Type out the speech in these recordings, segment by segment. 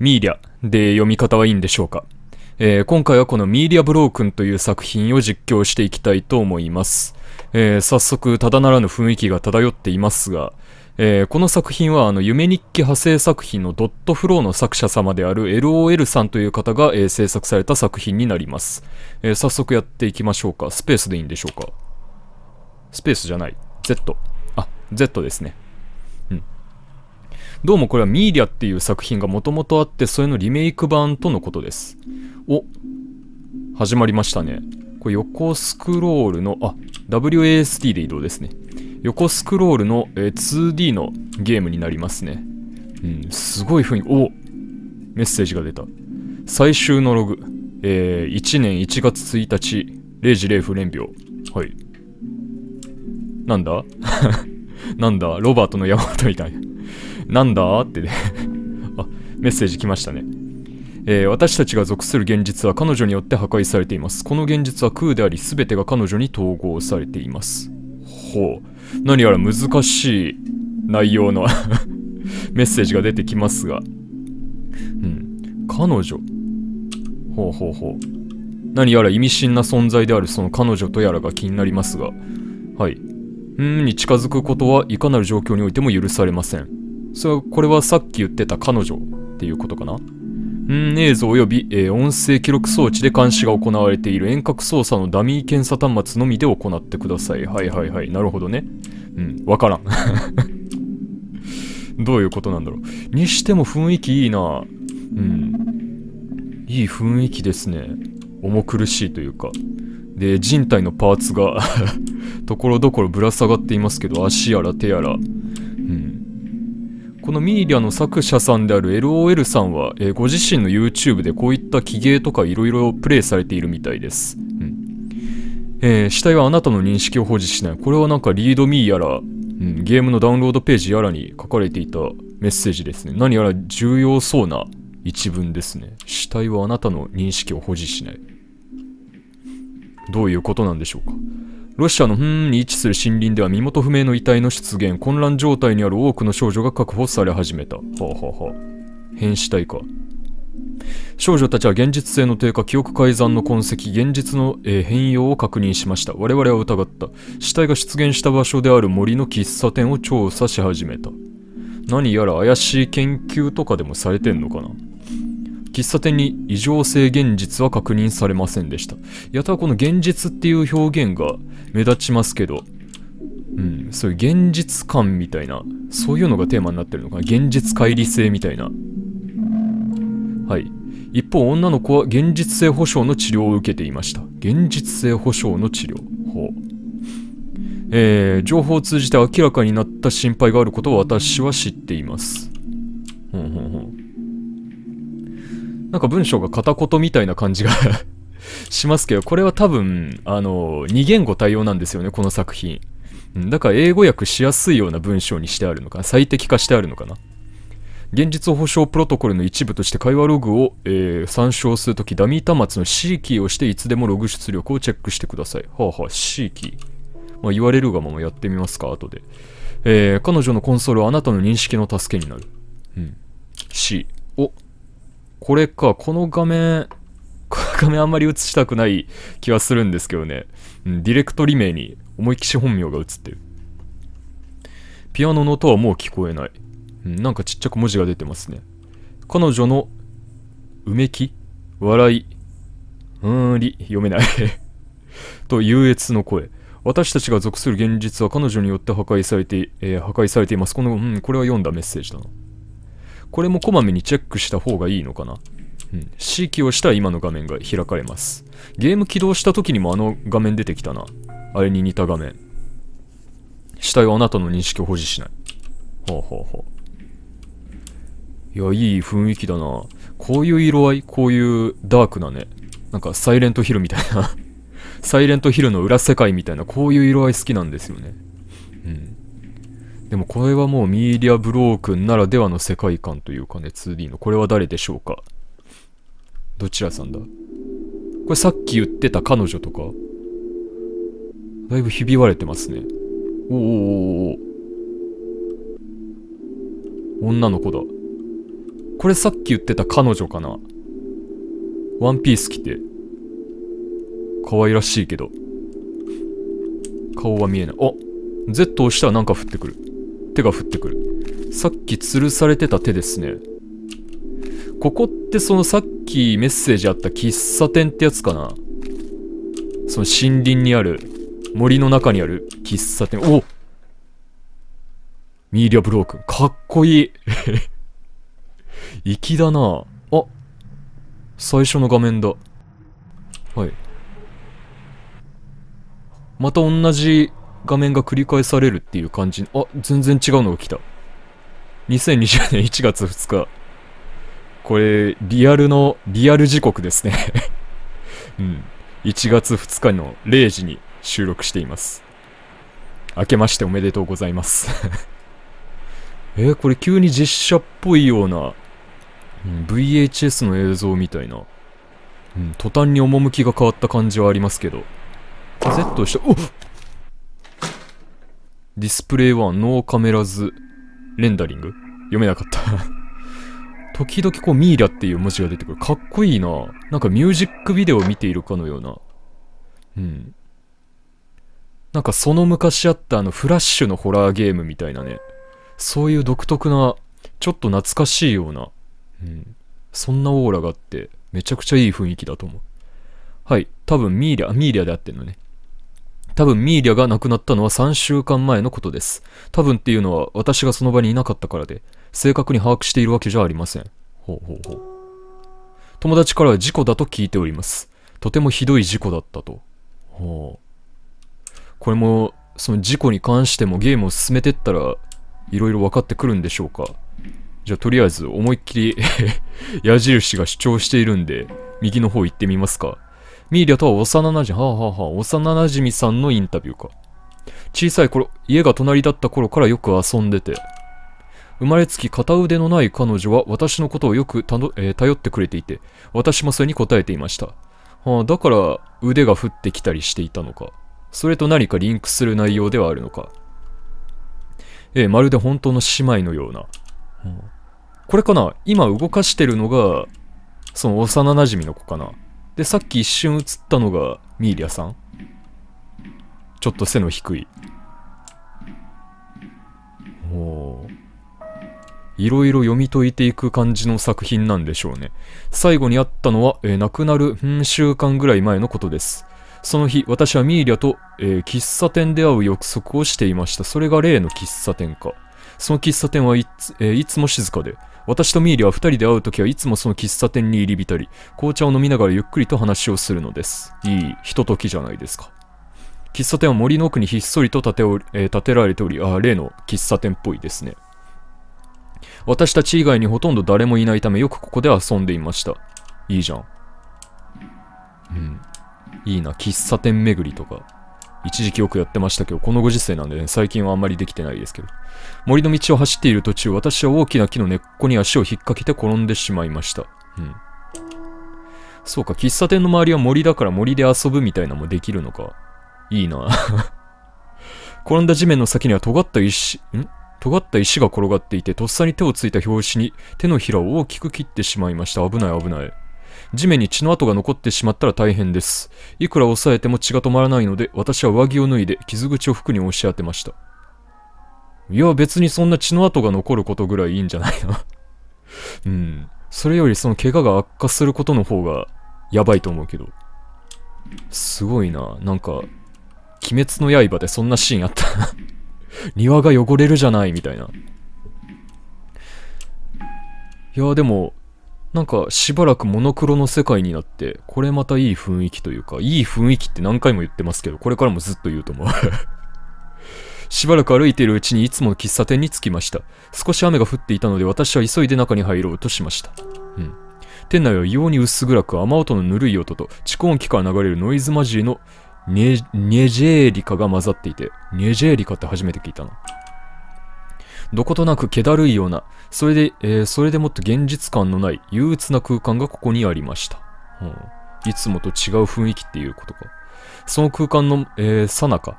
ミーリャで読み方はいいんでしょうか？えー、今回はこのミーリア・ブロークンという作品を実況していきたいと思います。えー、早速、ただならぬ雰囲気が漂っていますが、えー、この作品はあの夢日記派生作品のドットフローの作者様である LOL さんという方が、えー、制作された作品になります、えー、早速やっていきましょうか。スペースでいいんでしょうか？スペースじゃない。Z。あ、Z ですね。どうもこれはミーリアっていう作品がもともとあって、それのリメイク版とのことです。お、始まりましたね。これ横スクロールの、あ、WASD で移動ですね。横スクロールの、えー、2D のゲームになりますね。うん、すごい雰囲気。おメッセージが出た。最終のログ。えー、1年1月1日、0時0分連秒。はい。なんだ？なんだ？ロバートの山本みたいな。なんだ？ってね あ、メッセージ来ましたね。えー、私たちが属する現実は彼女によって破壊されています。この現実は空であり、全てが彼女に統合されています。ほう。何やら難しい内容の メッセージが出てきますが。うん。彼女。ほうほうほう。何やら意味深な存在であるその彼女とやらが気になりますが。はい。うんに近づくことはいかなる状況においても許されません。それ、これはさっき言ってた彼女っていうことかな？ん映像及び、えー、音声記録装置で監視が行われている遠隔操作のダミー検査端末のみで行ってください。はいはいはい。なるほどね。うん、わからん。どういうことなんだろう。にしても雰囲気いいな。うん。いい雰囲気ですね。重苦しいというか。で、人体のパーツが ところどころぶら下がっていますけど、足やら手やら。このミーリアの作者さんである LOL さんは、えー、ご自身の YouTube でこういった記芸とか色々プレイされているみたいです。うんえー、死体はあなたの認識を保持しない。これはなんかリードミーやら、うん、ゲームのダウンロードページやらに書かれていたメッセージですね。何やら重要そうな一文ですね。死体はあなたの認識を保持しない。どういうことなんでしょうか？ロシアのんに位置する森林では身元不明の遺体の出現、混乱状態にある多くの少女が確保され始めた。はあ、はあはあ、変死体か。少女たちは現実性の低下、記憶改ざんの痕跡、現実の、えー、変容を確認しました。我々は疑った。死体が出現した場所である森の喫茶店を調査し始めた。何やら怪しい研究とかでもされてんのかな喫茶店に異常性現実は確認されませんでした。やたらこの現実っていう表現が目立ちますけど、うん、そういう現実感みたいな、そういうのがテーマになってるのかな。現実乖離性みたいな。はい。一方、女の子は現実性保証の治療を受けていました。現実性保証の治療。ほう。えー、情報を通じて明らかになった心配があることを私は知っています。ほんほんほん。なんか文章が片言みたいな感じが しますけど、これは多分、あの、2言語対応なんですよね、この作品。だから英語訳しやすいような文章にしてあるのかな、最適化してあるのかな。現実保証プロトコルの一部として会話ログを、えー、参照するとき、ダミー端末の C キーをしていつでもログ出力をチェックしてください。はあはあ、C キー。まあ、言われるがままやってみますか、後で。えー、彼女のコンソールはあなたの認識の助けになる。うん。C。これか、この画面、この画面あんまり映したくない気はするんですけどね。うん、ディレクトリ名に思いっきし本名が映ってる。ピアノの音はもう聞こえない。うん、なんかちっちゃく文字が出てますね。彼女の、うめき？笑い、うーんり、読めない と優越の声。私たちが属する現実は彼女によって破壊されて、えー、破壊されています。この、うん、これは読んだメッセージだな。これもこまめにチェックした方がいいのかな？うん。C キーをしたら今の画面が開かれます。ゲーム起動した時にもあの画面出てきたな。あれに似た画面。死体はあなたの認識を保持しない。ほうほうほう。いや、いい雰囲気だな。こういう色合い、こういうダークなね。なんかサイレントヒルみたいな サイレントヒルの裏世界みたいな、こういう色合い好きなんですよね。うん。でもこれはもうミーリア・ブロークンならではの世界観というかね、2D の。これは誰でしょうか？どちらさんだ？これさっき言ってた彼女とか？だいぶひび割れてますね。おおおお女の子だ。これさっき言ってた彼女かな？ワンピース着て。可愛らしいけど。顔は見えない。あ !Z 押したらなんか降ってくる。手が降ってくる。さっき吊るされてた手ですね。ここってそのさっきメッセージあった喫茶店ってやつかなその森林にある、森の中にある喫茶店。おミーリア・ブロー君。かっこいい。粋だなあ最初の画面だ。はい。また同じ画面が繰り返されるっていう感じ。あ、全然違うのが来た。2020年1月2日。これ、リアルの、リアル時刻ですね うん。1月2日の0時に収録しています。明けましておめでとうございます えー、これ急に実写っぽいような、うん、VHS の映像みたいな、うん、途端に趣が変わった感じはありますけど。Z した、おっディスプレイ1ノーカメラズレンダリング？読めなかった 時々こうミーラっていう文字が出てくる。かっこいいな。なんかミュージックビデオを見ているかのような。うん。なんかその昔あったあのフラッシュのホラーゲームみたいなね。そういう独特な、ちょっと懐かしいような。うん。そんなオーラがあって、めちゃくちゃいい雰囲気だと思う。はい。多分ミーリャ、ミーリャであってんのね。多分ミーリャが亡くなったのは3週間前のことです。多分っていうのは私がその場にいなかったからで、正確に把握しているわけじゃありません。ほうほうほう。友達からは事故だと聞いております。とてもひどい事故だったと。ほう。これも、その事故に関してもゲームを進めてったら、いろいろ分かってくるんでしょうか。じゃあとりあえず思いっきり 矢印が主張しているんで、右の方行ってみますか。ミーリアとは幼馴染、はあはあはあ、幼馴染さんのインタビューか。小さい頃、家が隣だった頃からよく遊んでて、生まれつき片腕のない彼女は私のことをよくたの、えー、頼ってくれていて、私もそれに答えていました。はあ、だから腕が降ってきたりしていたのか。それと何かリンクする内容ではあるのか。えー、まるで本当の姉妹のような。はあ、これかな？今動かしてるのが、その幼馴染の子かな。で、さっき一瞬映ったのがミーリアさん。ちょっと背の低い。おー。いろいろ読み解いていく感じの作品なんでしょうね。最後にあったのは、えー、亡くなる、ん、週間ぐらい前のことです。その日、私はミーリャと、えー、喫茶店で会う約束をしていました。それが例の喫茶店か。その喫茶店はいつ,、えー、いつも静かで、私とミーリは二人で会うときはいつもその喫茶店に入り浸り、紅茶を飲みながらゆっくりと話をするのです。いいひとときじゃないですか。喫茶店は森の奥にひっそりと建ており、えー、建てられており、あ、例の喫茶店っぽいですね。私たち以外にほとんど誰もいないためよくここで遊んでいました。いいじゃん。うん。いいな、喫茶店巡りとか。一時期よくやってましたけど、このご時世なんでね、最近はあんまりできてないですけど。森の道を走っている途中、私は大きな木の根っこに足を引っ掛けて転んでしまいました。うん。そうか、喫茶店の周りは森だから森で遊ぶみたいなのもできるのか。いいな。転んだ地面の先には尖った石、ん？尖った石が転がっていて、とっさに手をついた拍子に手のひらを大きく切ってしまいました。危ない危ない。地面に血の跡が残ってしまったら大変です。いくら押さえても血が止まらないので、私は上着を脱いで傷口を服に押し当てました。いや、別にそんな血の跡が残ることぐらいいいんじゃないの？うん。それよりその怪我が悪化することの方がやばいと思うけど。すごいな。なんか、鬼滅の刃でそんなシーンあった 庭が汚れるじゃないみたいな。いや、でも、なんかしばらくモノクロの世界になって、これまたいい雰囲気というか、いい雰囲気って何回も言ってますけど、これからもずっと言うと思う しばらく歩いているうちにいつもの喫茶店に着きました。少し雨が降っていたので私は急いで中に入ろうとしました。うん。店内は異様に薄暗く雨音のぬるい音と蓄音機から流れるノイズ混じりのネネジェーリカが混ざっていて、ネジェーリカって初めて聞いたな。どことなく気だるいような、それで、えー、それでもっと現実感のない憂鬱な空間がここにありました。うん、いつもと違う雰囲気っていうことか。その空間の、えー、さなか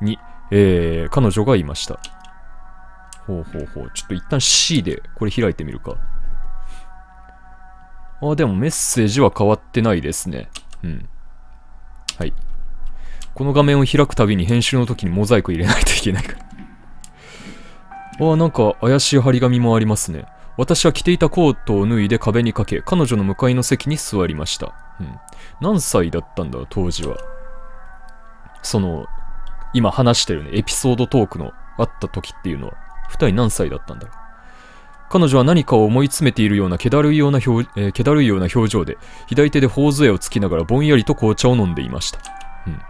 に、えー、彼女がいました。ほうほうほう。ちょっと一旦 C でこれ開いてみるか。あ、でもメッセージは変わってないですね。うん。はい。この画面を開くたびに編集の時にモザイク入れないといけないから。あ、なんか怪しい張り紙もありますね。私は着ていたコートを脱いで壁にかけ、彼女の向かいの席に座りました。うん。何歳だったんだ、当時は。その、今話してるね、エピソードトークのあった時っていうのは、二人何歳だったんだろう。彼女は何かを思い詰めているような気だるいような表、えー、気だるいような表情で、左手で頬杖をつきながらぼんやりと紅茶を飲んでいました。うん。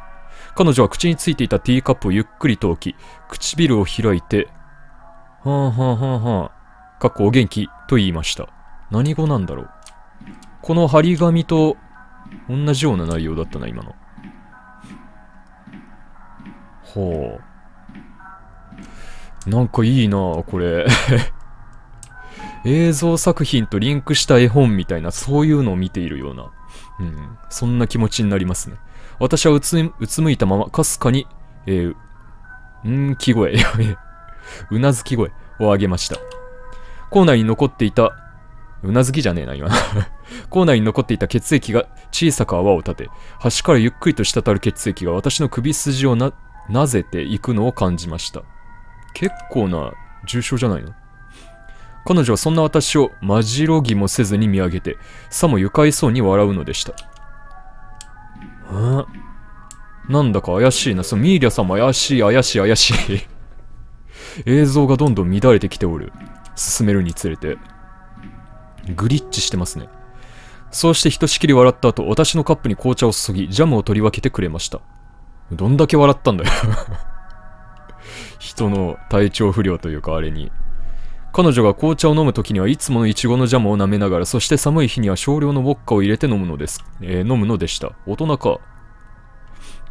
彼女は口についていたティーカップをゆっくりと置き、唇を開いて、はあはあはあはあ、かっこお元気と言いました。何語なんだろう。この張り紙と同じような内容だったな、今の。ほう。なんかいいなこれ 映像作品とリンクした絵本みたいな、そういうのを見ているような、うん、そんな気持ちになりますね。私はうつうつむいたまま、かすかに、えー、ん気声、うなずき声を上げました。校内に残っていた、うなずきじゃねえな、今。校内に残っていた血液が小さく泡を立て、端からゆっくりと滴る血液が私の首筋をな、なぜていくのを感じました。結構な重症じゃないの？彼女はそんな私をまじろぎもせずに見上げて、さも愉快そうに笑うのでした。んなんだか怪しいな。そのミーリャさんも怪しい、怪しい、怪しい映像がどんどん乱れてきておる。進めるにつれて。グリッチしてますね。そうしてひとしきり笑った後、私のカップに紅茶を注ぎ、ジャムを取り分けてくれました。どんだけ笑ったんだよ 人の体調不良というかあれに。彼女が紅茶を飲む時にはいつものイチゴのジャムを舐めながら、そして寒い日には少量のウォッカを入れて飲むのです。えー、飲むのでした。大人か。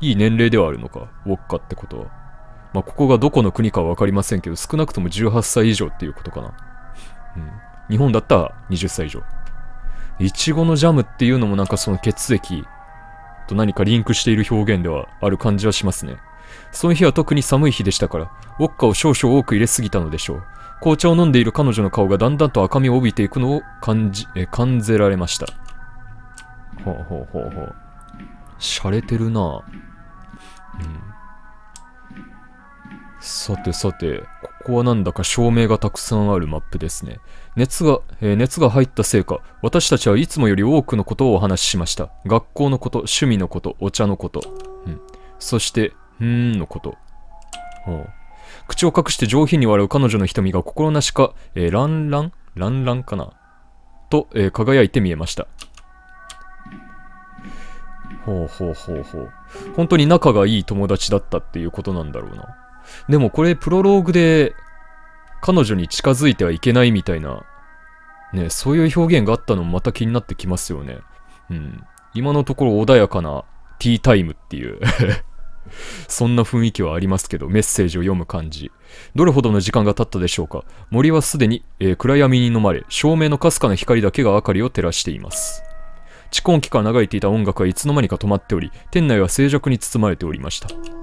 いい年齢ではあるのか、ウォッカってことは。まあ、ここがどこの国かはわかりませんけど、少なくとも18歳以上っていうことかな。うん。日本だったら20歳以上。イチゴのジャムっていうのもなんかその血液と何かリンクしている表現ではある感じはしますね。その日は特に寒い日でしたから、ウォッカを少々多く入れすぎたのでしょう。紅茶を飲んでいる彼女の顔がだんだんと赤みを帯びていくのを感じ、え、感じられました。ほうほうほうほう。洒落てるなうん。さてさて、ここはなんだか照明がたくさんあるマップですね。熱が、えー、熱が入ったせいか、私たちはいつもより多くのことをお話ししました。学校のこと、趣味のこと、お茶のこと。うん。そして、うーんのこと。う。口を隠して上品に笑う彼女の瞳が心なしか、えー、ランランランランかな？と、えー、輝いて見えました。ほうほうほうほう。本当に仲がいい友達だったっていうことなんだろうな。でもこれプロローグで彼女に近づいてはいけないみたいな、ね、そういう表現があったのもまた気になってきますよね。うん。今のところ穏やかなティータイムっていう そんな雰囲気はありますけど、メッセージを読む感じ。どれほどの時間が経ったでしょうか森はすでに、えー、暗闇に飲まれ、照明のかすかな光だけが明かりを照らしています。蓄音機から流れていた音楽はいつの間にか止まっており、店内は静寂に包まれておりました。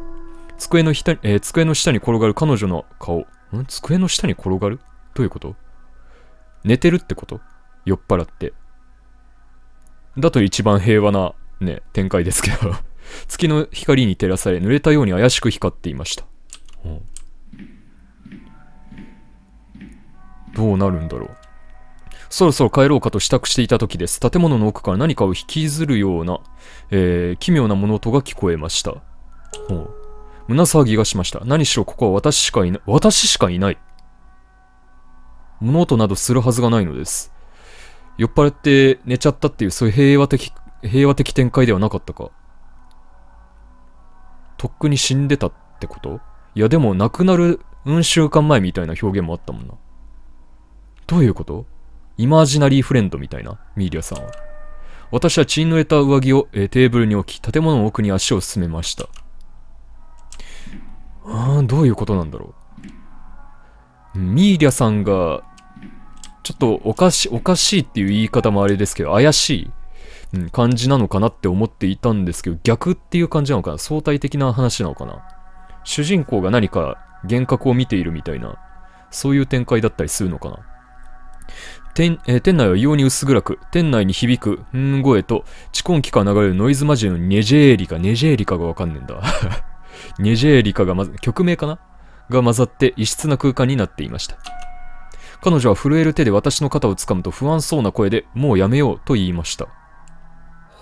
机の下に、えー、机の下に転がる彼女の顔。ん？机の下に転がる？どういうこと？寝てるってこと？酔っ払って。だと一番平和な、ね、展開ですけど 月の光に照らされ濡れたように怪しく光っていました、うん、どうなるんだろうそろそろ帰ろうかと支度していた時です。建物の奥から何かを引きずるような、えー、奇妙な物音が聞こえました。ほう。胸騒ぎがしました。何しろここは私しかいない。私しかいない。物音などするはずがないのです。酔っ払って寝ちゃったっていうそういう平和的、平和的展開ではなかったか。とっくに死んでたってこと？いやでも亡くなるうん週間前みたいな表現もあったもんな。どういうこと？イマージナリーフレンドみたいな、ミーリアさんは。私は血の得た上着を、えー、テーブルに置き、建物の奥に足を進めました。あー、どういうことなんだろう。ミーリアさんが、ちょっとおかしい、おかしいっていう言い方もあれですけど、怪しいうん、感じなのかなって思っていたんですけど、逆っていう感じなのかな相対的な話なのかな主人公が何か幻覚を見ているみたいな、そういう展開だったりするのかな店,、えー店内は異様に薄暗く、店内に響く、んー声と、蓄音機から流れるノイズマジのネジェーリカ、ネジェーリカがわかんねえんだ。ネジェーリカがまず、曲名かな？が混ざって異質な空間になっていました。彼女は震える手で私の肩を掴むと不安そうな声で、もうやめようと言いました。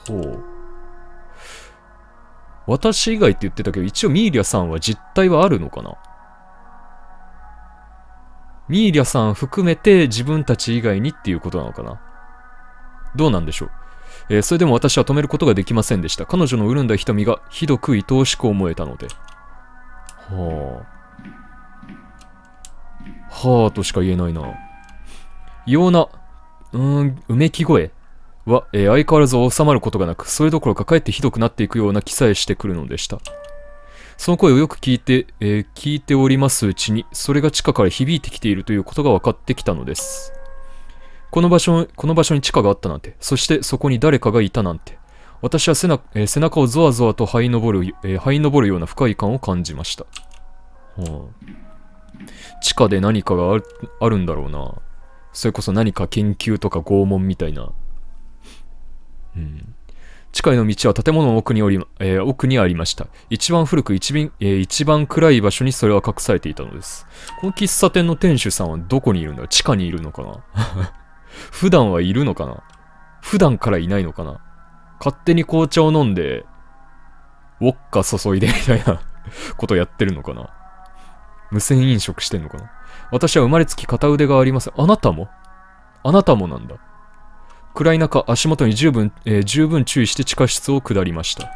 ほう。私以外って言ってたけど、一応ミーリャさんは実態はあるのかな？ミーリャさん含めて自分たち以外にっていうことなのかな？どうなんでしょう、えーそれでも私は止めることができませんでした。彼女の潤んだ瞳がひどく愛おしく思えたので。はあ。はあとしか言えないな。異様な、うーん、うめき声は、えー相変わらず収まることがなく、それどころかかえってひどくなっていくような気さえしてくるのでした。その声をよく聞いて、えー聞いておりますうちに、それが地下から響いてきているということが分かってきたのです。この場所、この場所に地下があったなんて、そしてそこに誰かがいたなんて、私は背な、えー背中をゾワゾワと這い登る、えー這い登るような不快感を感じました。はあ、地下で何かがあるんだろうな。それこそ何か研究とか拷問みたいな。うん。地下への道は建物の奥におり、えー奥にありました。一番古く一番、えー一番暗い場所にそれは隠されていたのです。この喫茶店の店主さんはどこにいるんだ？地下にいるのかな？普段はいるのかな？普段からいないのかな？勝手に紅茶を飲んで、ウォッカ注いでみたいなことやってるのかな？無線飲食してんのかな？私は生まれつき片腕がありません。あなたも？あなたもなんだ。暗い中、足元に十分、えー十分注意して地下室を下りました。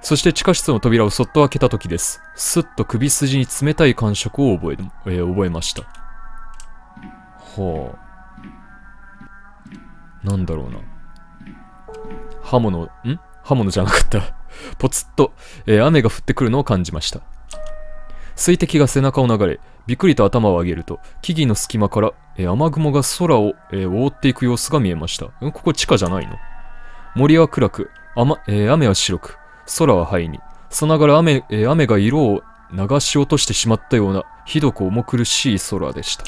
そして地下室の扉をそっと開けた時です。すっと首筋に冷たい感触を覚え、えー覚えました。はあ。なんだろうな。刃物、ん？刃物じゃなかった。ポツッと、えー雨が降ってくるのを感じました。水滴が背中を流れ、びっくりと頭を上げると、木々の隙間から、えー雨雲が空を、えー覆っていく様子が見えました。ここ地下じゃないの？森は暗く、雨,、え雨は白く、空は灰に、さながら雨,、え雨が色を流し落としてしまったような、ひどく重苦しい空でした。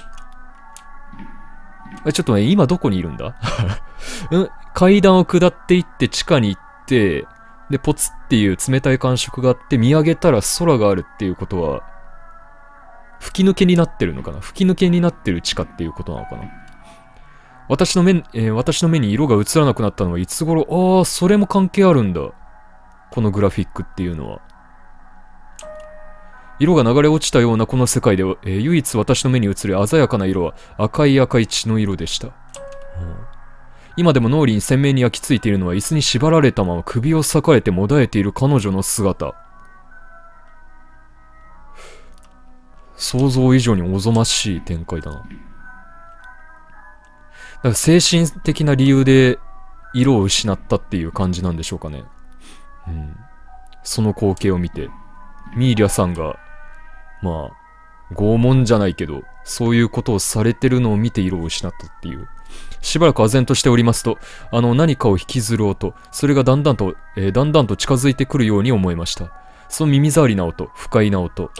ちょっとね、今どこにいるんだ？階段を下っていって地下に行って、で、ポツっていう冷たい感触があって、見上げたら空があるっていうことは、吹き抜けになってるのかな？吹き抜けになってる地下っていうことなのかな？私の目、えー私の目に色が映らなくなったのはいつ頃？ああ、それも関係あるんだ。このグラフィックっていうのは。色が流れ落ちたようなこの世界では、えー唯一私の目に映る鮮やかな色は赤い赤い血の色でした。今でも脳裏に鮮明に焼き付いているのは椅子に縛られたまま首を裂かれてもだえている彼女の姿。想像以上におぞましい展開だな。だから精神的な理由で色を失ったっていう感じなんでしょうかね。うん。その光景を見て、ミーリャさんが、まあ、拷問じゃないけど、そういうことをされてるのを見て色を失ったっていう。しばらく唖然としておりますと、あの何かを引きずる音、それがだんだんと、えーだんだんと近づいてくるように思えました。その耳障りな音、不快な音。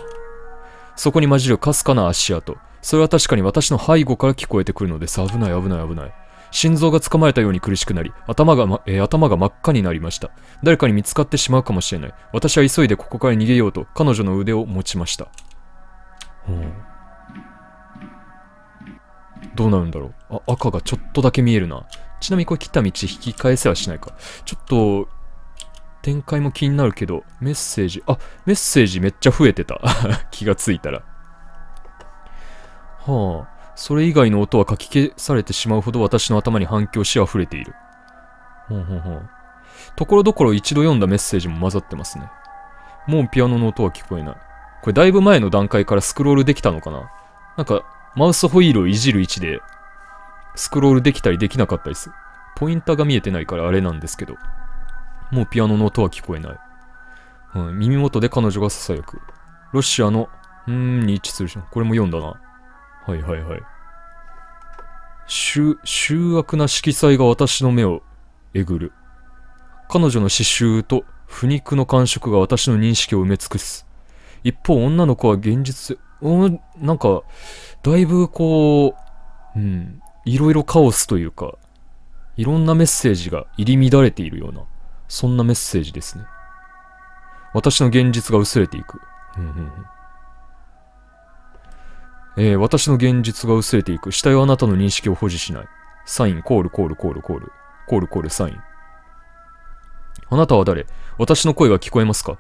そこに混じるかすかな足跡。それは確かに私の背後から聞こえてくるのです。危ない危ない危ない。心臓がつかまれたように苦しくなり、頭が、まえー頭が真っ赤になりました。誰かに見つかってしまうかもしれない。私は急いでここから逃げようと彼女の腕を持ちました。うんどうなるんだろうあ、赤がちょっとだけ見えるな。ちなみにこれ来た道引き返せはしないか。ちょっと、展開も気になるけど、メッセージ、あ、メッセージめっちゃ増えてた。気がついたら。はあ、それ以外の音はかき消されてしまうほど私の頭に反響し溢れている。ほうほうほう。ところどころ一度読んだメッセージも混ざってますね。もうピアノの音は聞こえない。これだいぶ前の段階からスクロールできたのかな？なんか、マウスホイールをいじる位置で、スクロールできたりできなかったりする。ポインターが見えてないからあれなんですけど。もうピアノの音は聞こえない。うん、耳元で彼女が囁く。ロシアの、うーんに一致するし、これも読んだな。はいはいはい。醜、醜悪な色彩が私の目をえぐる。彼女の刺繍と腐肉の感触が私の認識を埋め尽くす。一方、女の子は現実、うん、なんか、だいぶこう、うん、いろいろカオスというか、いろんなメッセージが入り乱れているような、そんなメッセージですね。私の現実が薄れていく。うんうんうんえー、私の現実が薄れていく。死体はあなたの認識を保持しない。サイン、コール、コール、コール、コール。コール、コール、サイン。あなたは誰？私の声が聞こえますか？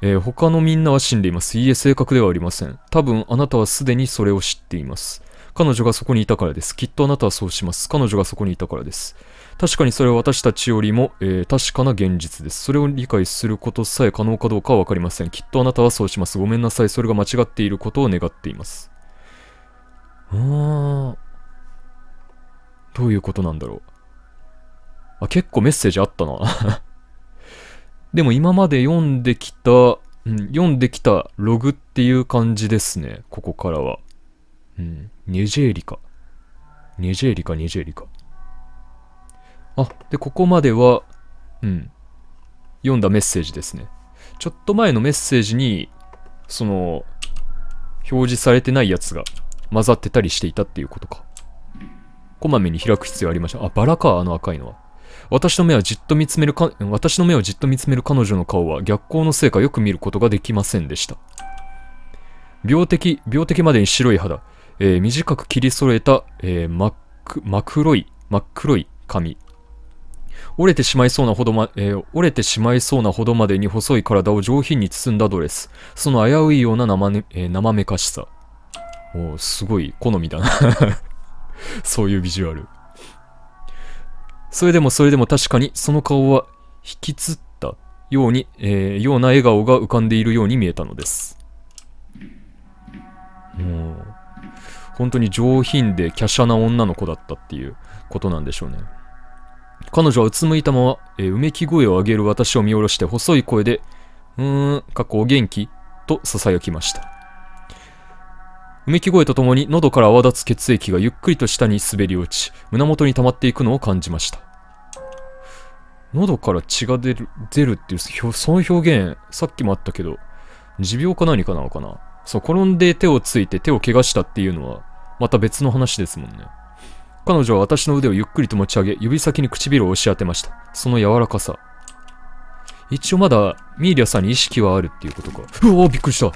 えー、他のみんなは死んでいます。いいえ、正確ではありません。多分、あなたはすでにそれを知っています。彼女がそこにいたからです。きっとあなたはそうします。彼女がそこにいたからです。確かにそれは私たちよりも、えー、確かな現実です。それを理解することさえ可能かどうかはわかりません。きっとあなたはそうします。ごめんなさい。それが間違っていることを願っています。あーん。どういうことなんだろう。あ、結構メッセージあったな。でも今まで読んできた、うん、読んできたログっていう感じですね。ここからは。うん。ニジェーリカ。ニジェーリカ、ニジェーリカ。あ、で、ここまでは、うん。読んだメッセージですね。ちょっと前のメッセージに、その、表示されてないやつが混ざってたりしていたっていうことか。こまめに開く必要ありました。あ、バラか、あの赤いのは。私の目はじっと見つめるか、私の目をじっと見つめる彼女の顔は逆光のせいかよく見ることができませんでした。病的、病的までに白い肌、えー、短く切り揃えた、えー、真っ黒い、真っ黒い髪。折れてしまいそうなほどま、えー、折れてしまいそうなほどまでに細い体を上品に包んだドレス。その危ういような生,、ねえー、生めかしさ。おすごい好みだな そういうビジュアル。それでもそれでも確かにその顔は引きつったように、えー、ような笑顔が浮かんでいるように見えたのです。もう、本当に上品で華奢な女の子だったっていうことなんでしょうね。彼女はうつむいたまま、えー、うめき声を上げる私を見下ろして細い声で、うーん、かっこお元気と囁きました。うめき声とともに喉から泡立つ血液がゆっくりと下に滑り落ち、胸元に溜まっていくのを感じました。喉から血が出る、出るっていう、その表現、さっきもあったけど、持病か何かなのかな？そう、転んで手をついて手を怪我したっていうのは、また別の話ですもんね。彼女は私の腕をゆっくりと持ち上げ、指先に唇を押し当てました。その柔らかさ。一応まだ、ミーリアさんに意識はあるっていうことか。うわびっくりした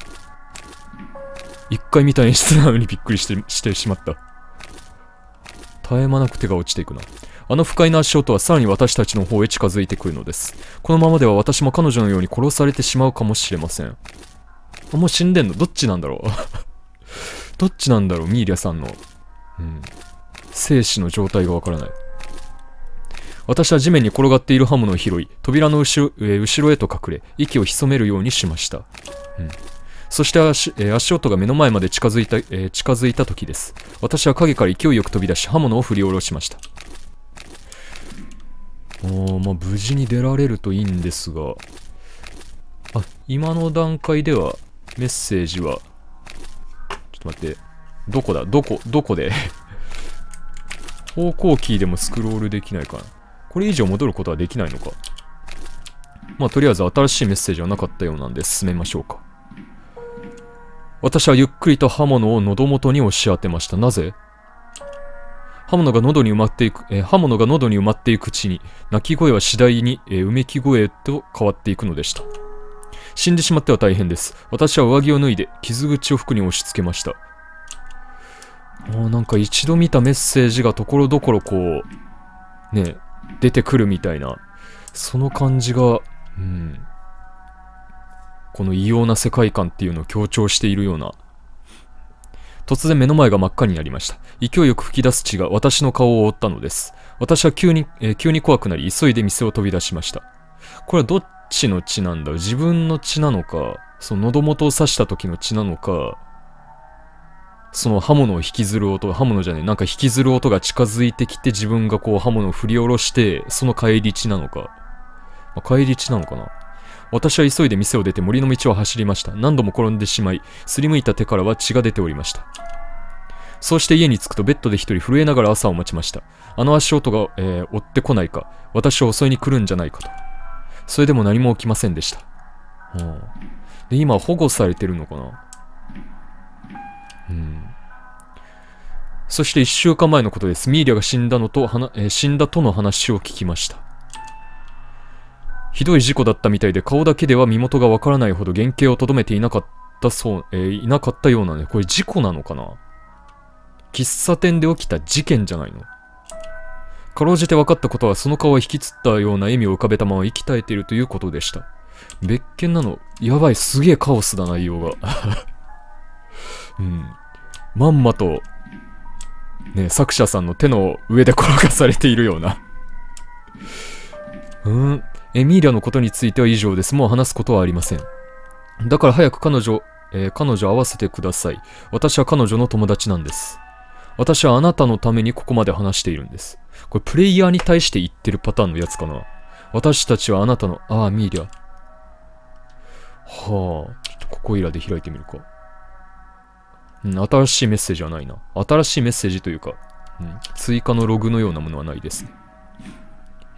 一回見た演出なのにびっくりしてしてしまった。絶え間なく手が落ちていくな。あの不快な足音はさらに私たちの方へ近づいてくるのです。このままでは私も彼女のように殺されてしまうかもしれません。あ、もう死んでんの？どっちなんだろう？どっちなんだろう？ミーリアさんの。うん。生死の状態がわからない。私は地面に転がっている刃物を拾い、扉の後ろ,、え、後ろへと隠れ、息を潜めるようにしました。うん。そして足,、えー、足音が目の前まで近づいた、えー、近づいた時です。私は影から勢いよく飛び出し、刃物を振り下ろしました。おまあ、無事に出られるといいんですが、あ、今の段階では、メッセージは、ちょっと待って、どこだ？どこ、どこで？方向キーでもスクロールできないかな。これ以上戻ることはできないのか。まあ、とりあえず新しいメッセージはなかったようなんで進めましょうか。私はゆっくりと刃物を喉元に押し当てました。なぜ？刃物が喉に埋まっていく、えー、刃物が喉に埋まっていくうちに、泣き声は次第に、えー、うめき声と変わっていくのでした。死んでしまっては大変です。私は上着を脱いで、傷口を服に押し付けました。あなんか一度見たメッセージがところどころこう、ね、出てくるみたいな、その感じが、うん、この異様な世界観っていうのを強調しているような。突然目の前が真っ赤になりました。勢いよく吹き出す血が私の顔を覆ったのです。私は急に、えー、急に怖くなり、急いで店を飛び出しました。これはどっちの血なんだ？自分の血なのか、その喉元を刺した時の血なのか、その刃物を引きずる音、刃物じゃねえ、なんか引きずる音が近づいてきて自分がこう刃物を振り下ろして、その帰り血なのか。まあ、帰り血なのかな？私は急いで店を出て森の道を走りました。何度も転んでしまい、すりむいた手からは血が出ておりました。そうして家に着くとベッドで一人震えながら朝を待ちました。あの足音が、えー、追ってこないか、私を襲いに来るんじゃないかと。それでも何も起きませんでした。うん、で、今保護されてるのかなうん。そして一週間前のことです。ミーリアが死んだのと、えー死んだとの話を聞きました。ひどい事故だったみたいで、顔だけでは身元がわからないほど原型をとどめていなかったそう、えーいなかったようなね。これ事故なのかな？喫茶店で起きた事件じゃないのかろうじて分かったことは、その顔は引きつったような笑みを浮かべたまま息絶えているということでした。別件なの、やばい、すげえカオスだ、内容が。うん。まんまと、ね、作者さんの手の上で転がされているような。うん。エミーリアのことについては以上です。もう話すことはありません。だから早く彼女、えー彼女会わせてください。私は彼女の友達なんです。私はあなたのためにここまで話しているんです。これプレイヤーに対して言ってるパターンのやつかな。私たちはあなたの、ああ、ミーリア。はあ、ちょっとここいらで開いてみるか。うん、新しいメッセージはないな。新しいメッセージというか、うん、追加のログのようなものはないですね。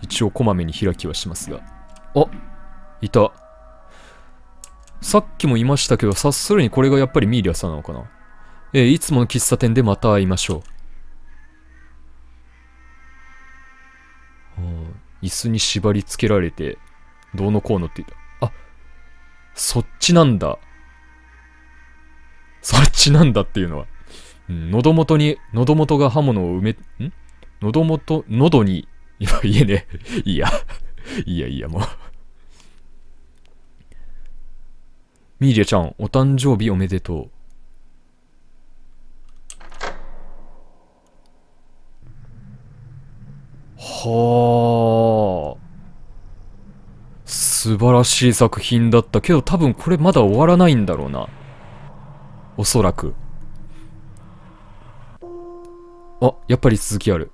一応こまめに開きはしますが。あいた。さっきも言いましたけど、察するにこれがやっぱりミーリアさんなのかな。えーいつもの喫茶店でまた会いましょう。うん椅子に縛り付けられて、どうのこうのって言った。あ、そっちなんだ。そっちなんだっていうのは。うん、喉元に、喉元が刃物を埋め、ん？喉元、喉に、今言えね。いいや。いいやいいや、もう。ミーリアちゃん、お誕生日おめでとう。はあ。素晴らしい作品だったけど多分これまだ終わらないんだろうな。おそらく。あ、やっぱり続きある。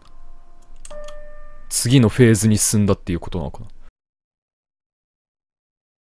次のフェーズに進んだっていうことなのかな。